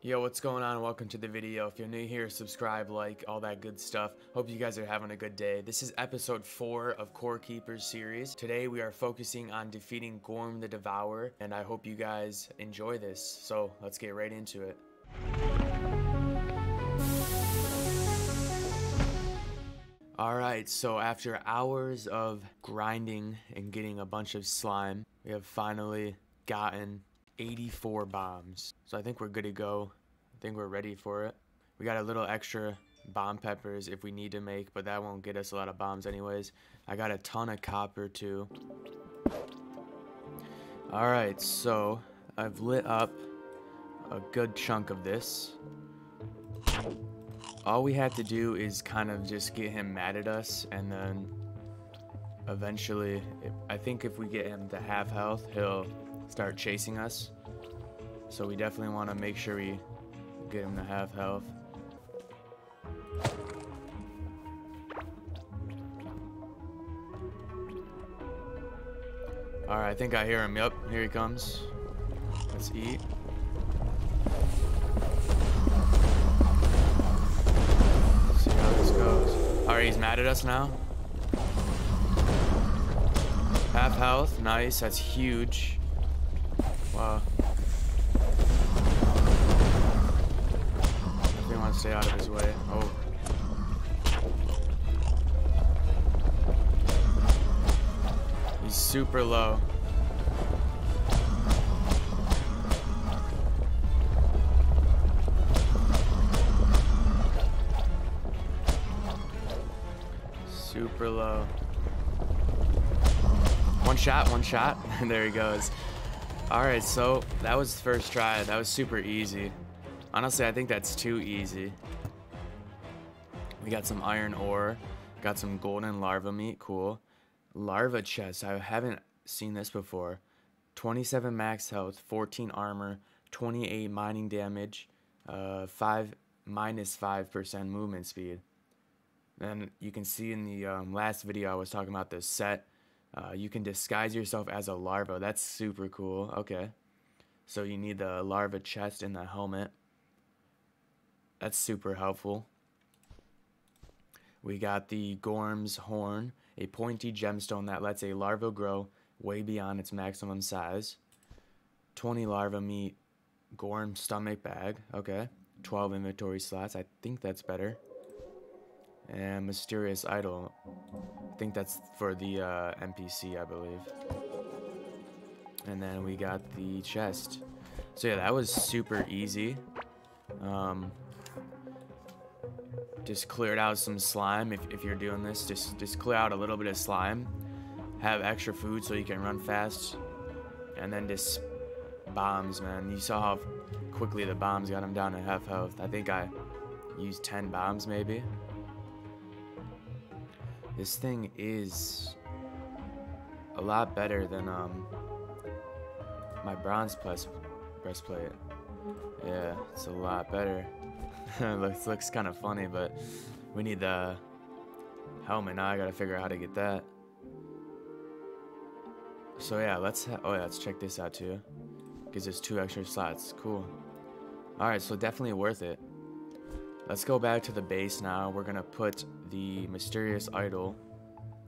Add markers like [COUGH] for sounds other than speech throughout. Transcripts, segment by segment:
Yo, what's going on? Welcome to the video. If you're new here, subscribe, like, all that good stuff. Hope you guys are having a good day. This is episode 4 of Core Keepers series. Today we are focusing on defeating Ghorm the Devourer, and I hope you guys enjoy this. So, let's get right into it. Alright, so after hours of grinding and getting a bunch of slime, we have finally gotten 84 bombs. So I think we're good to go. I think we're ready for it. We got a little extra bomb peppers if we need to make, but that won't get us a lot of bombs anyways. I got a ton of copper too. Alright, so I've lit up a good chunk of this. All we have to do is kind of just get him mad at us and then eventually, I think if we get him to half health, he'll start chasing us. So we definitely want to make sure we get him to half health. Alright, I think I hear him. Yep, here he comes. Let's eat. Let's see how this goes. Alright, he's mad at us now. Half health, nice, that's huge. Wow. We want to stay out of his way. Oh. He's super low. Super low. One shot, one shot. [LAUGHS] There he goes. Alright, so that was first try. That was super easy. Honestly, I think that's too easy. We got some iron ore. Got some golden larva meat. Cool. Larva chest. I haven't seen this before. 27 max health, 14 armor, 28 mining damage, uh, 5 minus 5% movement speed. Then you can see in the um, last video I was talking about the set. Uh, you can disguise yourself as a larva. That's super cool. Okay. So you need the larva chest and the helmet. That's super helpful. We got the Ghorm's Horn, a pointy gemstone that lets a larva grow way beyond its maximum size. 20 larva meat Gorm stomach bag. Okay. 12 inventory slots. I think that's better. And Mysterious Idol. I think that's for the uh, NPC, I believe. And then we got the chest. So yeah, that was super easy. Um, just cleared out some slime if, if you're doing this. Just, just clear out a little bit of slime. Have extra food so you can run fast. And then just bombs, man. You saw how quickly the bombs got him down to half health. I think I used 10 bombs maybe. This thing is a lot better than um my bronze plus breastplate. Yeah, it's a lot better. [LAUGHS] looks looks kind of funny, but we need the helmet now. I gotta figure out how to get that. So yeah, let's oh yeah, let's check this out too. Gives us two extra slots. Cool. All right, so definitely worth it. Let's go back to the base now. We're gonna put the mysterious idol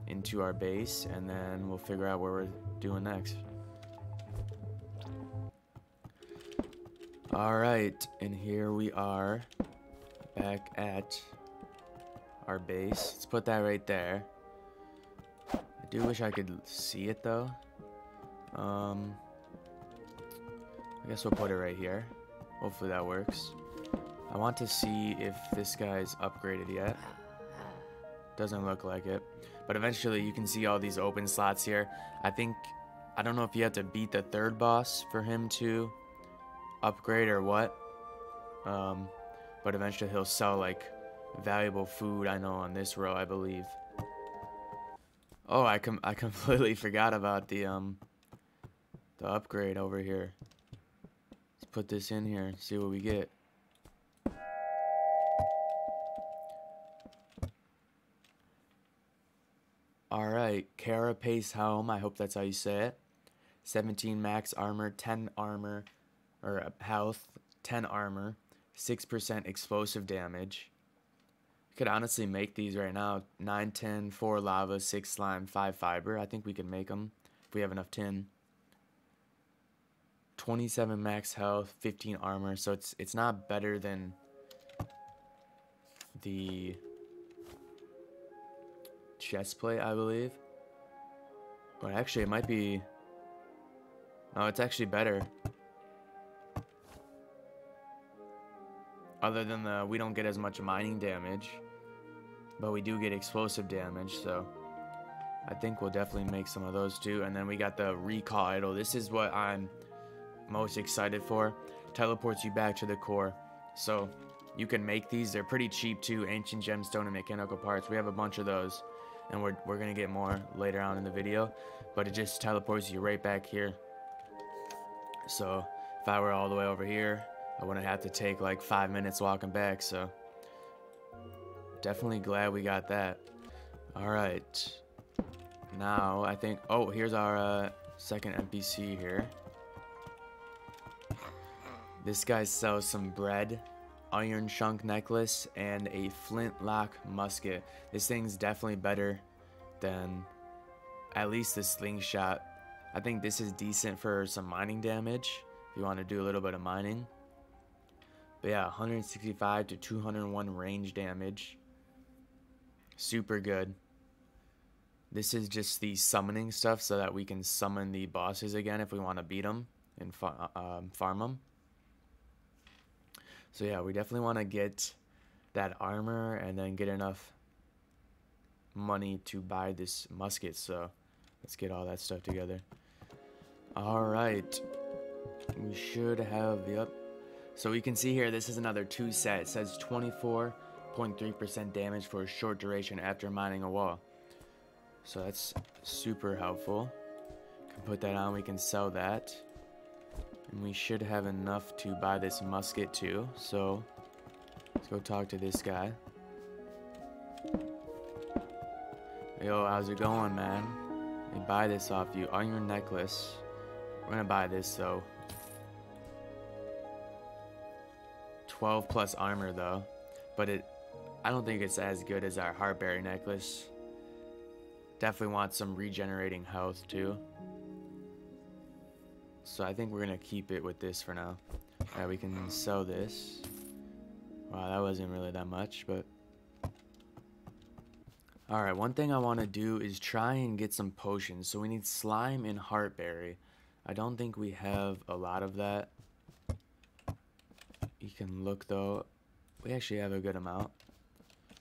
into our base and then we'll figure out what we're doing next. Alright, and here we are back at our base. Let's put that right there. I do wish I could see it though. Um, I guess we'll put it right here. Hopefully that works. I want to see if this guy's upgraded yet. Doesn't look like it. But eventually you can see all these open slots here. I think, I don't know if you have to beat the third boss for him to upgrade or what. Um, but eventually he'll sell like valuable food, I know, on this row, I believe. Oh, I com I [LAUGHS] completely forgot about the, um, the upgrade over here. Let's put this in here and see what we get. Alright, Carapace Helm, I hope that's how you say it. 17 max armor, 10 armor, or uh, health, 10 armor, 6% explosive damage. Could honestly make these right now 9 tin, 4 lava, 6 slime, 5 fiber. I think we can make them if we have enough tin. 27 max health, 15 armor. So it's it's not better than the chest plate, I believe. But actually, it might be... No, it's actually better. Other than the we don't get as much mining damage. But we do get explosive damage, so... I think we'll definitely make some of those too. And then we got the recall idol. This is what I'm most excited for. Teleports you back to the core. So you can make these. They're pretty cheap too. Ancient gemstone and mechanical parts. We have a bunch of those. And we're, we're to get more later on in the video. But it just teleports you right back here. So if I were all the way over here, I wouldn't have to take like five minutes walking back. So definitely glad we got that. All right. Now I think, oh, here's our uh, second NPC here. This guy sells some bread, iron chunk necklace, and a flintlock musket. This thing's definitely better than at least the slingshot. I think this is decent for some mining damage if you want to do a little bit of mining. But yeah, 165 to 201 range damage. Super good. This is just the summoning stuff so that we can summon the bosses again if we want to beat them and fa um, farm them. So yeah, we definitely want to get that armor and then get enough money to buy this musket. So let's get all that stuff together. All right. We should have, yep. So we can see here, this is another two set. It says 24.3% damage for a short duration after mining a wall. So that's super helpful. Can put that on, we can sell that. And we should have enough to buy this musket too. So let's go talk to this guy. Yo, how's it going, man? Me buy this off you. on your necklace. We're gonna buy this though. 12 plus armor though. But it I don't think it's as good as our heartberry necklace. Definitely want some regenerating health too. So I think we're going to keep it with this for now. We can sell this. Wow, that wasn't really that much, but... Alright, one thing I want to do is try and get some potions. So we need slime and heartberry. I don't think we have a lot of that. You can look though. We actually have a good amount.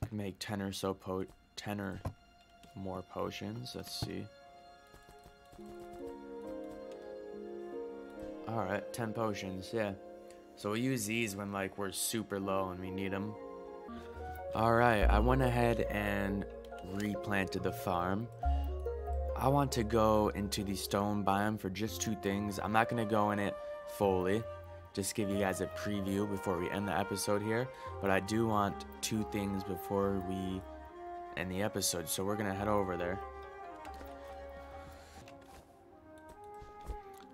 Can make 10 or so po 10 or more potions. Let's see. Alright, 10 potions, yeah. So we'll use these when like we're super low and we need them. Alright, I went ahead and replanted the farm. I want to go into the stone biome for just two things. I'm not going to go in it fully. Just give you guys a preview before we end the episode here. But I do want two things before we end the episode. So we're going to head over there.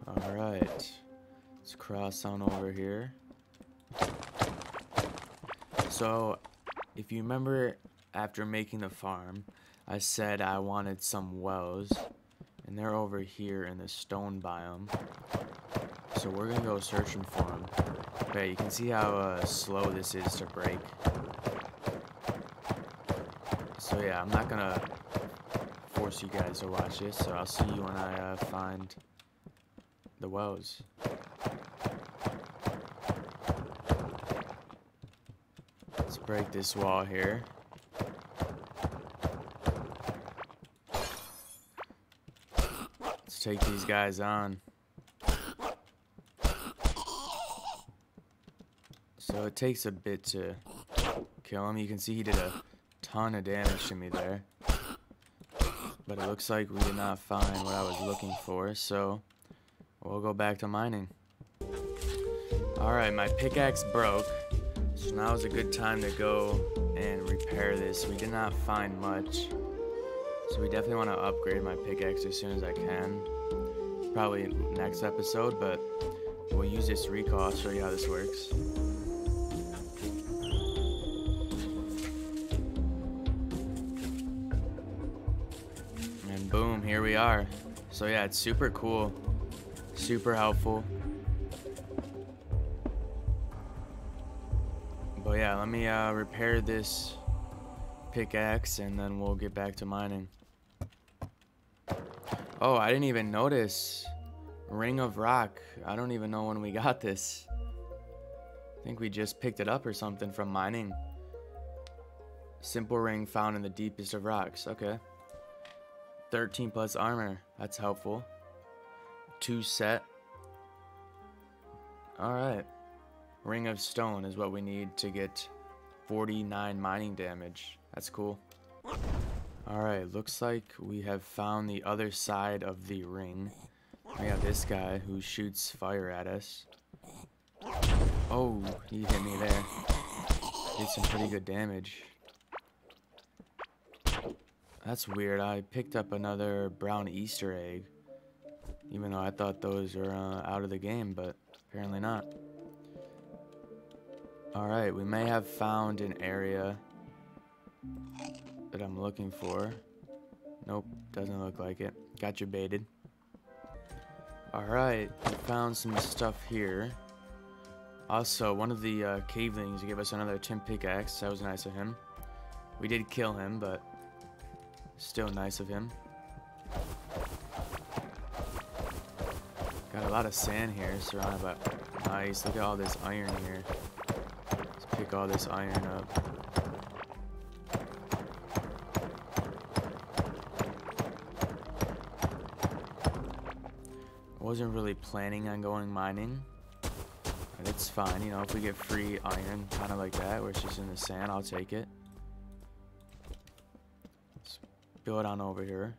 Alright. Let's cross on over here. So, if you remember after making the farm, I said I wanted some wells. And they're over here in the stone biome. So we're gonna go searching for them. Okay, you can see how uh, slow this is to break. So yeah, I'm not gonna force you guys to watch this, so I'll see you when I uh, find the wells. Break this wall here. Let's take these guys on. So it takes a bit to kill him. You can see he did a ton of damage to me there. But it looks like we did not find what I was looking for, so we'll go back to mining. Alright, my pickaxe broke. Now is a good time to go and repair this. We did not find much. So we definitely want to upgrade my pickaxe as soon as I can. Probably next episode, but We'll use this recall. I'll show you how this works. And boom, here we are. So yeah, it's super cool. Super helpful. But yeah, let me uh, repair this pickaxe and then we'll get back to mining. Oh, I didn't even notice. Ring of Rock. I don't even know when we got this. I think we just picked it up or something from mining. Simple ring found in the deepest of rocks. Okay. 13 plus armor. That's helpful. Two set. Alright. Ring of Stone is what we need to get 49 mining damage. That's cool. Alright, looks like we have found the other side of the ring. We have this guy who shoots fire at us. Oh, he hit me there. Did some pretty good damage. That's weird. I picked up another brown Easter egg. Even though I thought those were uh, out of the game, but apparently not. Alright, we may have found an area that I'm looking for. Nope, doesn't look like it. Got you baited. Alright, we found some stuff here. Also, one of the uh, cavelings gave us another tin pickaxe. That was nice of him. We did kill him, but still nice of him. Got a lot of sand here surrounded by... Nice, look at all this iron here all this iron up. I wasn't really planning on going mining. But it's fine, you know, if we get free iron, kind of like that, where it's just in the sand, I'll take it. Let's build on over here.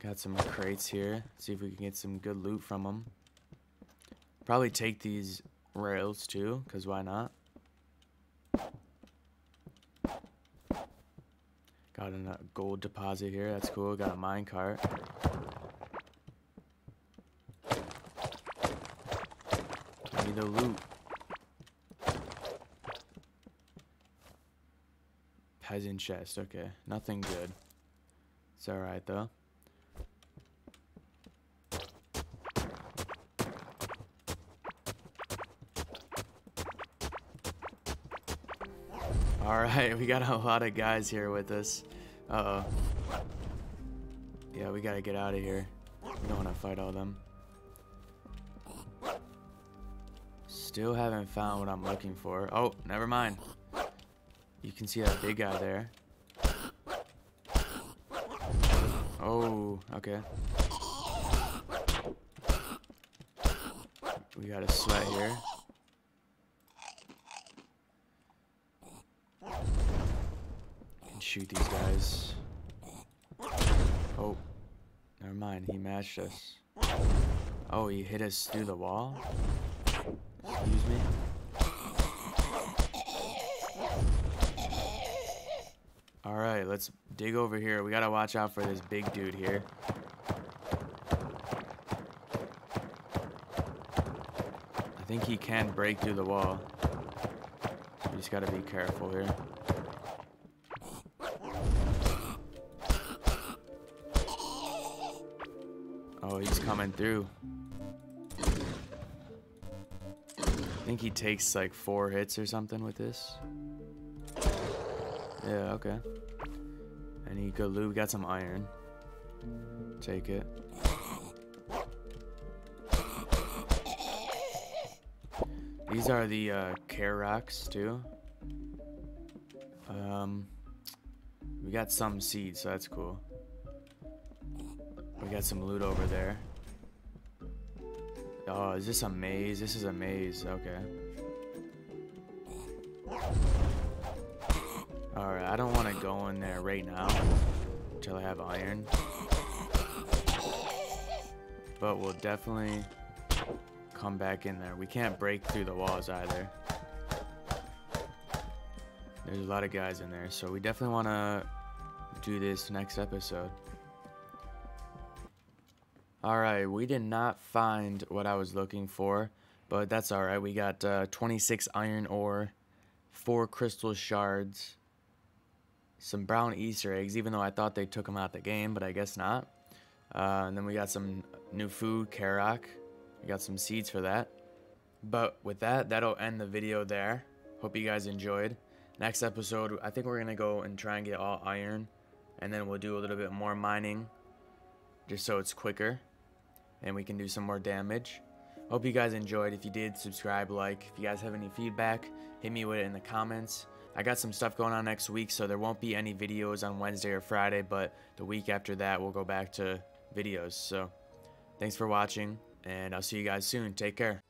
Got some crates here. See if we can get some good loot from them. Probably take these rails too, because why not? Got a gold deposit here. That's cool. Got a mine cart. Give me the loot. Peasant chest. Okay. Nothing good. It's alright though. We got a lot of guys here with us. Uh-oh. Yeah, we gotta get out of here. We don't want to fight all them. Still haven't found what I'm looking for. Oh, never mind. You can see that big guy there. Oh, okay. We got a sweat here. Shoot these guys. Oh, never mind. He matched us. Oh, he hit us through the wall? Excuse me? Alright, let's dig over here. We gotta watch out for this big dude here. I think he can break through the wall. We just gotta be careful here. He's coming through. I think he takes like four hits or something with this. Yeah, okay. And he go We got some iron. Take it. These are the uh, Carrocks too. Um, we got some seeds, so that's cool. We got some loot over there. Oh, is this a maze? This is a maze. Okay. Alright, I don't want to go in there right now until I have iron. But we'll definitely come back in there. We can't break through the walls either. There's a lot of guys in there, so we definitely want to do this next episode. Alright, we did not find what I was looking for, but that's alright. We got uh, 26 iron ore, 4 crystal shards, some brown Easter eggs, even though I thought they took them out the game, but I guess not. Uh, and then we got some new food, Carrock. We got some seeds for that. But with that, that'll end the video there. Hope you guys enjoyed. Next episode, I think we're going to go and try and get all iron. And then we'll do a little bit more mining. Just so it's quicker and we can do some more damage. Hope you guys enjoyed. If you did, subscribe, like. If you guys have any feedback, hit me with it in the comments. I got some stuff going on next week, so there won't be any videos on Wednesday or Friday, but the week after that, we'll go back to videos. So, thanks for watching, and I'll see you guys soon. Take care.